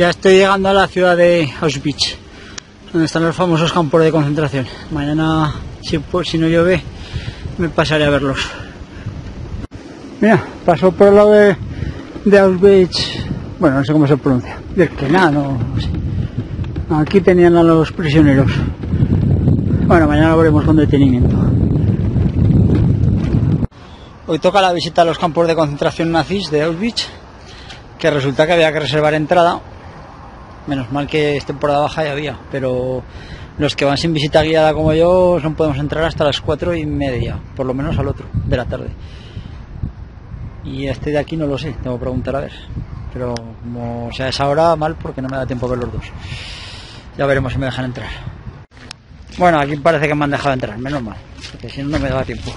Ya estoy llegando a la ciudad de Auschwitz, donde están los famosos campos de concentración. Mañana, si, no llueve, me pasaré a verlos. Mira, pasó por el lado de, Auschwitz, bueno, no sé cómo se pronuncia, Birkenau, no, no sé. Aquí tenían a los prisioneros. Bueno, mañana lo veremos con detenimiento. Hoy toca la visita a los campos de concentración nazis de Auschwitz, que resulta que había que reservar entrada. Menos mal que es temporada baja ya había, pero los que van sin visita guiada como yo no podemos entrar hasta las cuatro y media, por lo menos al otro, de la tarde. Y este de aquí no lo sé, tengo que preguntar a ver. Pero como sea esa hora, mal porque no me da tiempo a ver los dos. Ya veremos si me dejan entrar. Bueno, aquí parece que me han dejado entrar, menos mal, porque si no, no me daba tiempo.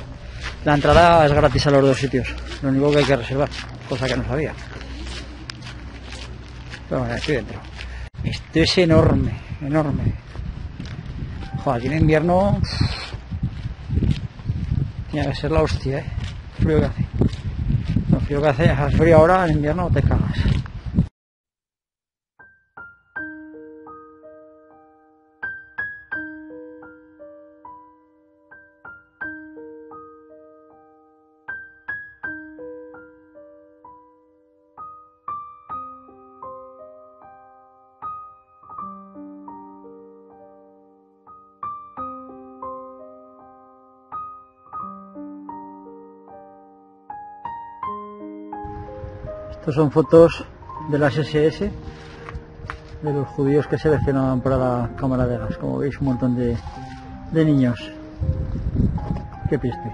La entrada es gratis a los dos sitios, lo único que hay que reservar, cosa que no sabía. Pero bueno, estoy dentro. Esto es enorme, enorme. Joder, aquí en invierno tiene que ser la hostia, ¿eh? Frío que hace. Lo frío que hace, hace frío ahora, en invierno te cagas. Estos son fotos de las SS, de los judíos que seleccionaban para la cámara de gas. Como veis, un montón de, de niños. Qué piste.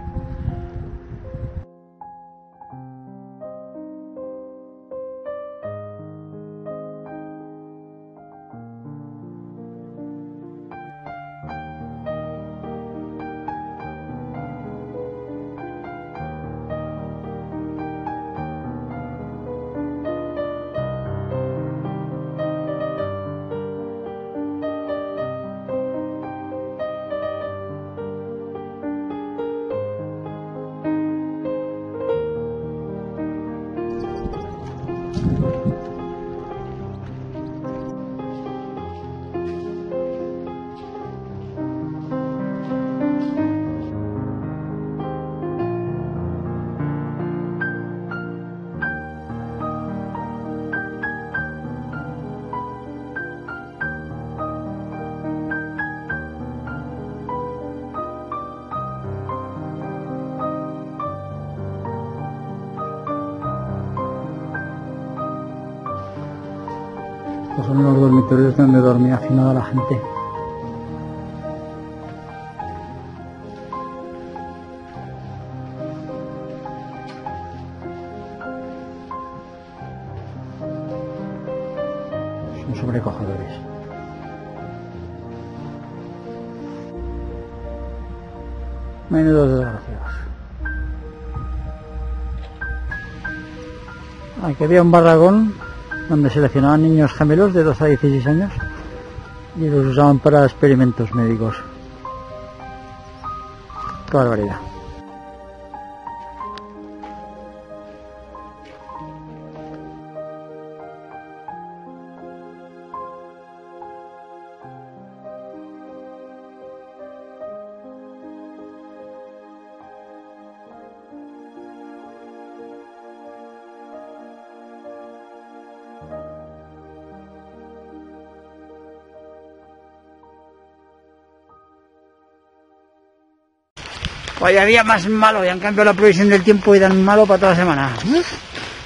Estos son los dormitorios donde dormía afinada la gente. Son sobrecogedores. Menudos desgraciados. Aquí había un barragón donde seleccionaban niños gemelos de 12 a 16 años y los usaban para experimentos médicos. Qué barbaridad. Vaya día más malo, ya han cambiado la previsión del tiempo y dan malo para toda la semana.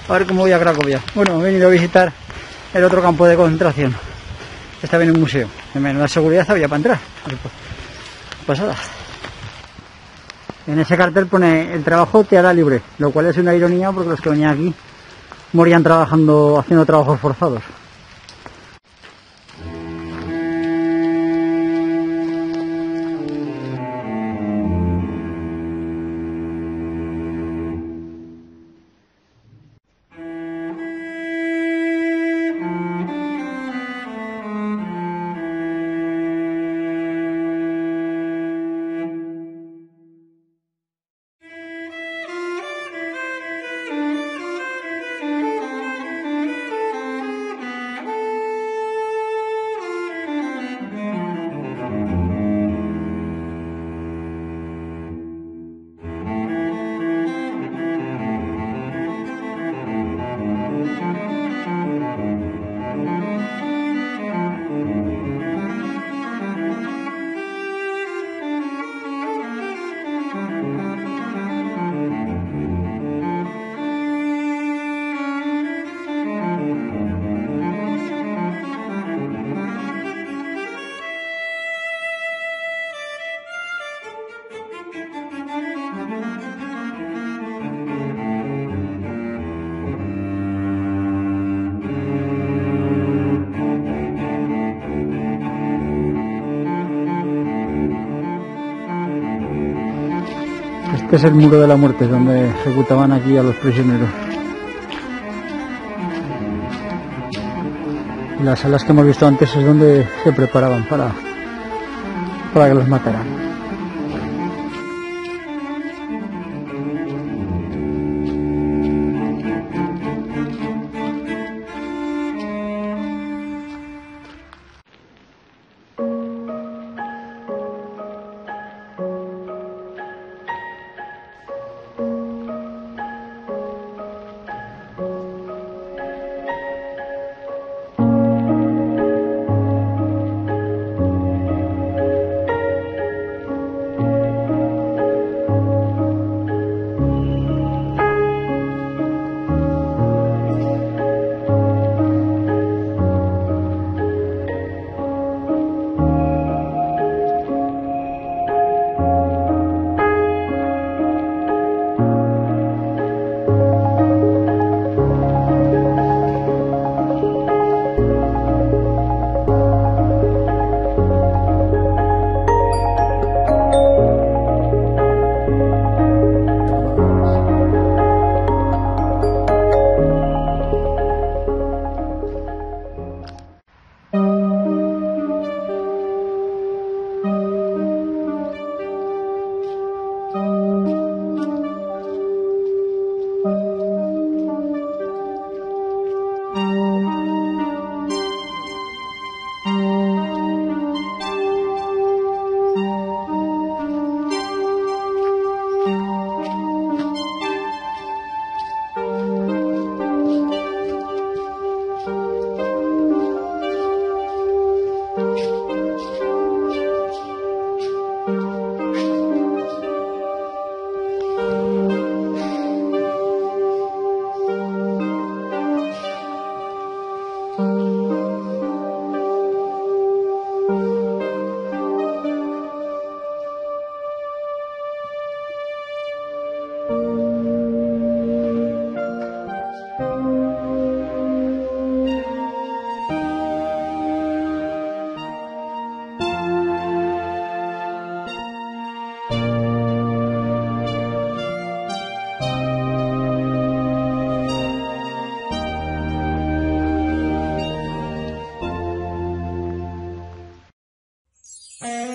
A ver cómo voy a Cracovia. Bueno, he venido a visitar el otro campo de concentración. Está bien un museo. De menos seguridad había para entrar. Pasada. En ese cartel pone el trabajo te hará libre, lo cual es una ironía porque los que venían aquí morían trabajando, haciendo trabajos forzados. Es el muro de la muerte, donde ejecutaban aquí a los prisioneros. Las salas que hemos visto antes es donde se preparaban para, para que los mataran. Mm-hmm.